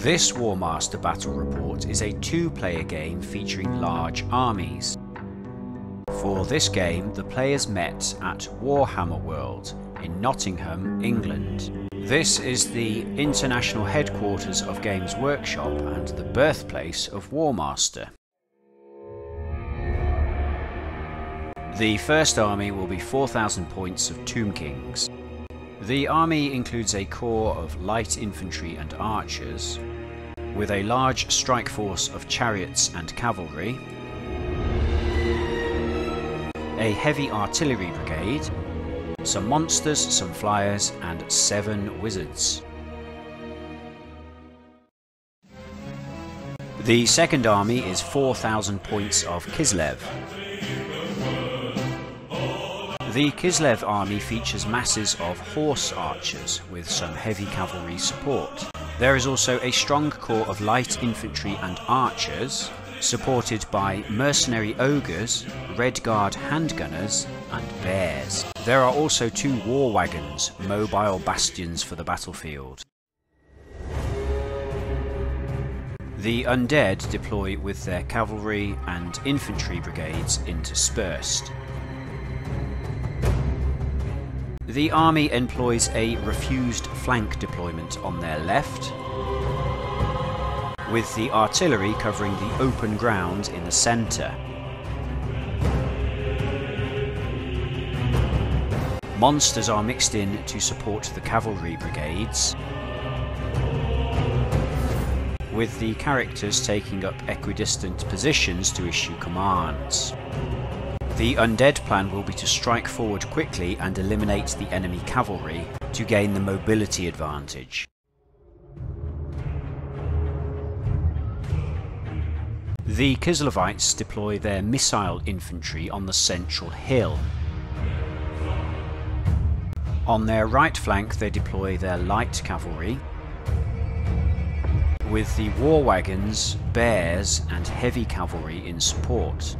This Warmaster Battle Report is a two-player game featuring large armies. For this game, the players met at Warhammer World in Nottingham, England. This is the international headquarters of Games Workshop and the birthplace of Warmaster. The first army will be 4,000 points of Tomb Kings. The army includes a corps of light infantry and archers, with a large strike force of chariots and cavalry, a heavy artillery brigade, some monsters, some flyers, and seven wizards. The second army is 4,000 points of Kislev, the Kislev army features masses of horse archers with some heavy cavalry support. There is also a strong corps of light infantry and archers, supported by mercenary ogres, red guard handgunners, and bears. There are also two war wagons, mobile bastions for the battlefield. The undead deploy with their cavalry and infantry brigades interspersed. The army employs a refused flank deployment on their left, with the artillery covering the open ground in the centre. Monsters are mixed in to support the cavalry brigades, with the characters taking up equidistant positions to issue commands. The undead plan will be to strike forward quickly and eliminate the enemy cavalry to gain the mobility advantage. The Kislevites deploy their missile infantry on the central hill. On their right flank they deploy their light cavalry, with the war wagons, bears and heavy cavalry in support.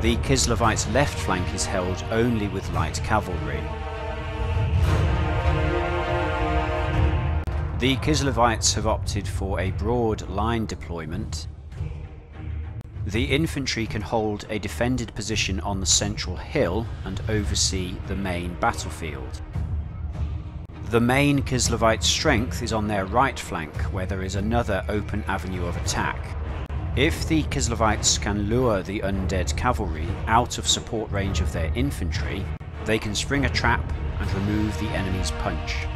The Kislevites' left flank is held only with light cavalry. The Kislevites have opted for a broad line deployment. The infantry can hold a defended position on the central hill and oversee the main battlefield. The main Kislevite strength is on their right flank where there is another open avenue of attack. If the Kislevites can lure the undead cavalry out of support range of their infantry, they can spring a trap and remove the enemy's punch.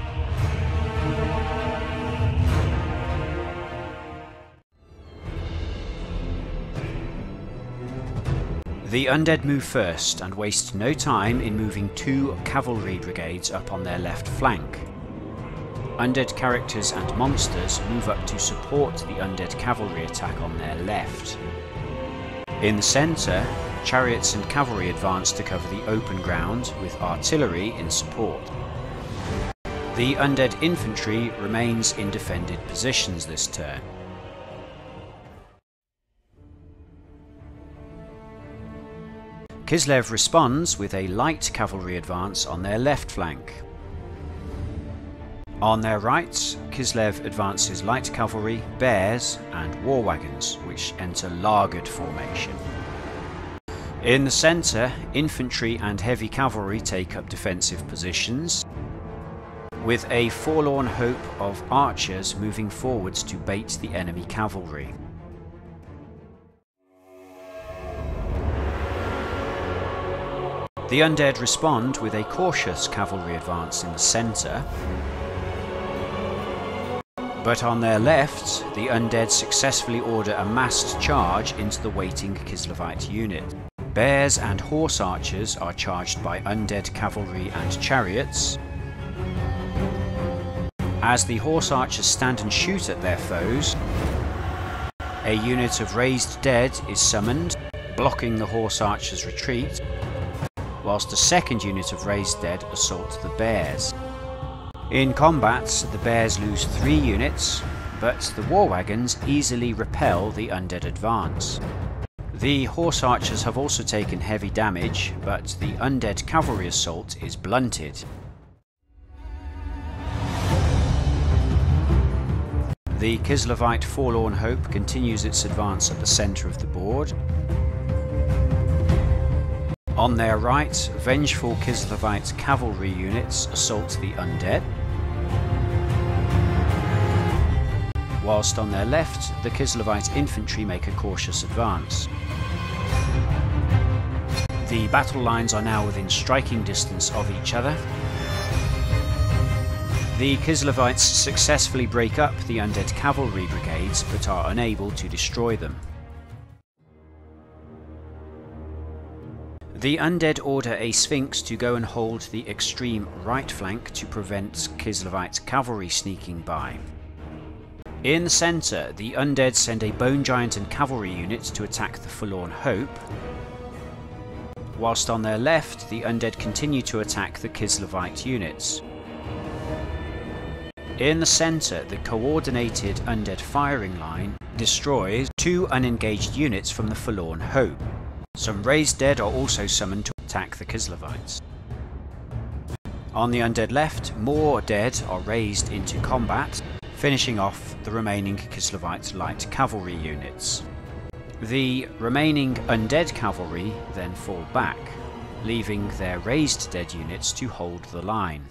The undead move first and waste no time in moving two cavalry brigades up on their left flank. Undead characters and monsters move up to support the undead cavalry attack on their left. In the centre, chariots and cavalry advance to cover the open ground with artillery in support. The undead infantry remains in defended positions this turn. Kislev responds with a light cavalry advance on their left flank. On their right, Kislev advances light cavalry, bears, and war wagons, which enter lagered formation. In the centre, infantry and heavy cavalry take up defensive positions, with a forlorn hope of archers moving forwards to bait the enemy cavalry. The undead respond with a cautious cavalry advance in the centre, but on their left, the undead successfully order a massed charge into the waiting Kislevite unit. Bears and horse archers are charged by undead cavalry and chariots. As the horse archers stand and shoot at their foes, a unit of raised dead is summoned, blocking the horse archers' retreat, whilst a second unit of raised dead assault the bears. In combat, the bears lose three units, but the war wagons easily repel the undead advance. The horse archers have also taken heavy damage, but the undead cavalry assault is blunted. The Kislevite Forlorn Hope continues its advance at the centre of the board. On their right, vengeful Kislevite cavalry units assault the undead. Whilst on their left, the Kislevite infantry make a cautious advance. The battle lines are now within striking distance of each other. The Kislevites successfully break up the undead cavalry brigades but are unable to destroy them. The undead order a Sphinx to go and hold the extreme right flank to prevent Kislevite cavalry sneaking by. In the centre, the undead send a Bone Giant and cavalry unit to attack the Forlorn Hope, whilst on their left the undead continue to attack the Kislevite units. In the centre, the coordinated undead firing line destroys two unengaged units from the Forlorn Hope. Some raised dead are also summoned to attack the Kislevites. On the undead left, more dead are raised into combat, finishing off the remaining Kislevite light cavalry units. The remaining undead cavalry then fall back, leaving their raised dead units to hold the line.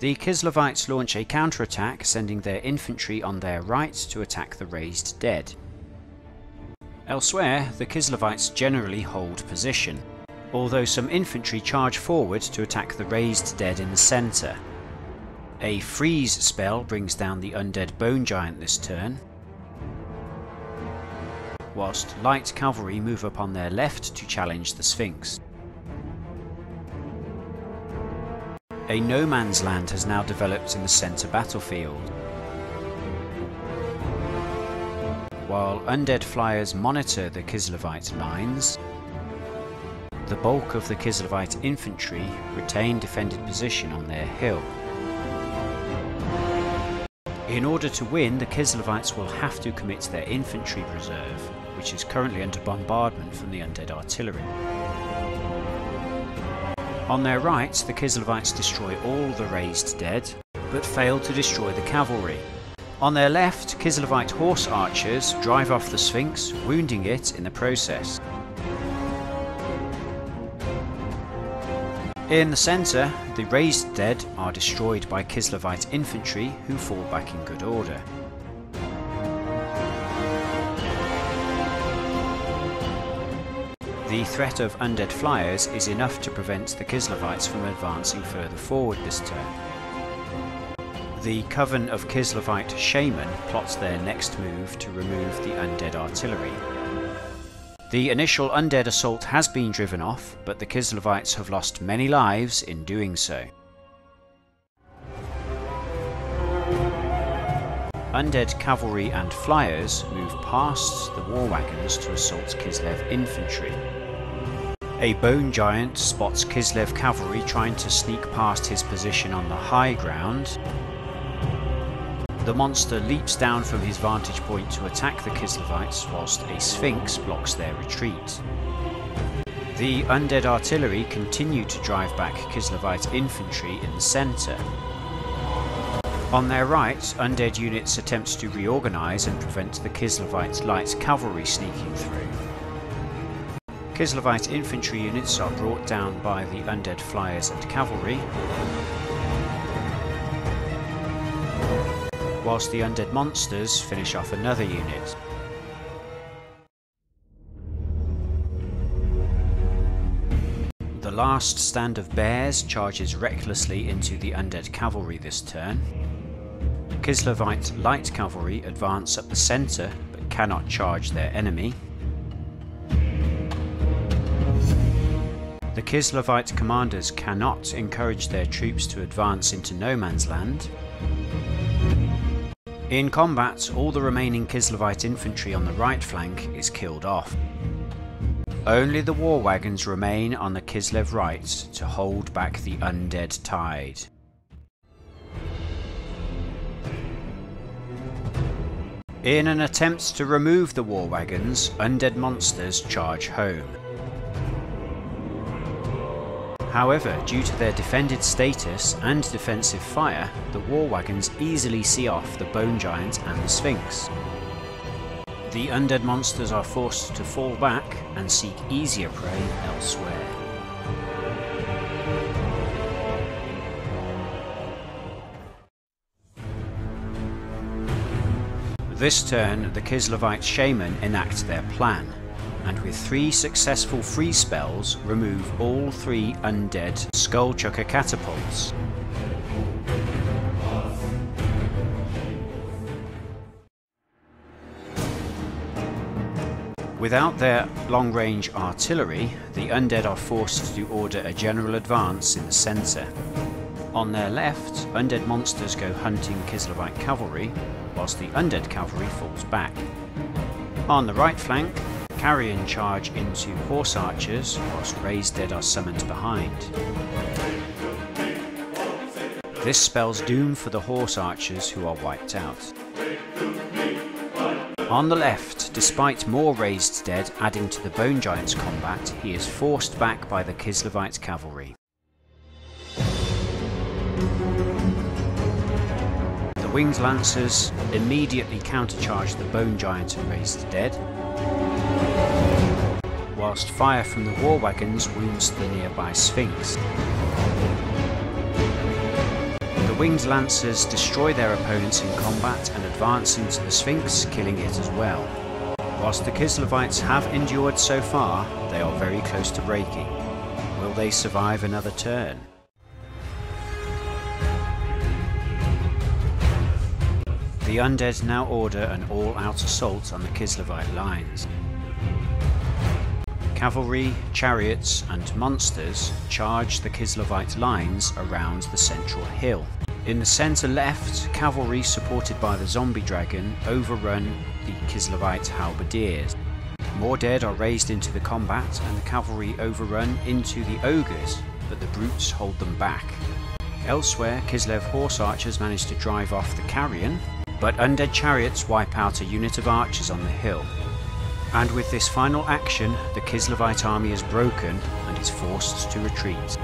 The Kislevites launch a counterattack, sending their infantry on their right to attack the raised dead. Elsewhere, the Kislevites generally hold position, although some infantry charge forward to attack the raised dead in the centre. A freeze spell brings down the undead bone giant this turn, whilst light cavalry move up on their left to challenge the Sphinx. A no man's land has now developed in the centre battlefield. While undead flyers monitor the Kislevite lines, the bulk of the Kislevite infantry retain defended position on their hill. In order to win, the Kislevites will have to commit their infantry reserve, which is currently under bombardment from the undead artillery. On their right, the Kislevites destroy all the raised dead, but fail to destroy the cavalry. On their left, Kislevite horse archers drive off the Sphinx, wounding it in the process. In the centre, the raised dead are destroyed by Kislevite infantry who fall back in good order. The threat of undead flyers is enough to prevent the Kislevites from advancing further forward this turn. The Coven of Kislevite Shaman plots their next move to remove the undead artillery. The initial undead assault has been driven off, but the Kislevites have lost many lives in doing so. Undead cavalry and flyers move past the war wagons to assault Kislev infantry. A bone giant spots Kislev cavalry trying to sneak past his position on the high ground. The monster leaps down from his vantage point to attack the Kislevites whilst a Sphinx blocks their retreat. The undead artillery continue to drive back Kislevite infantry in the centre. On their right, undead units attempt to reorganise and prevent the Kislevite light cavalry sneaking through. Kislevite infantry units are brought down by the undead flyers and cavalry, whilst the undead monsters finish off another unit. The last stand of bears charges recklessly into the undead cavalry this turn. Kislevite light cavalry advance up the centre but cannot charge their enemy. The Kislevite commanders cannot encourage their troops to advance into no man's land, in combat, all the remaining Kislevite infantry on the right flank is killed off. Only the war wagons remain on the Kislev right to hold back the undead tide. In an attempt to remove the war wagons, undead monsters charge home. However, due to their defended status and defensive fire, the war wagons easily see off the Bone Giant and the Sphinx. The undead monsters are forced to fall back and seek easier prey elsewhere. This turn, the Kislevite Shaman enact their plan, and with three successful free spells, remove all three undead Skullchucker catapults. Without their long-range artillery, the undead are forced to order a general advance in the centre. On their left, undead monsters go hunting Kislevite cavalry, whilst the undead cavalry falls back. On the right flank, carrion charge into horse archers, whilst raised dead are summoned behind. This spells doom for the horse archers who are wiped out. On the left, despite more raised dead adding to the Bone Giant's combat, he is forced back by the Kislevite cavalry. The Winged Lancers immediately countercharge the Bone Giant and raised dead, whilst fire from the war wagons wounds the nearby Sphinx. The winged Lancers destroy their opponents in combat and advance into the Sphinx, killing it as well. Whilst the Kislevites have endured so far, they are very close to breaking. Will they survive another turn? The Undead now order an all-out assault on the Kislevite lines. Cavalry, chariots and monsters charge the Kislevite lines around the central hill. In the centre left, cavalry supported by the zombie dragon overrun the Kislevite halberdiers. More dead are raised into the combat and the cavalry overrun into the ogres, but the brutes hold them back. Elsewhere, Kislev horse archers manage to drive off the carrion, but undead chariots wipe out a unit of archers on the hill. And with this final action, the Kislevite army is broken and is forced to retreat.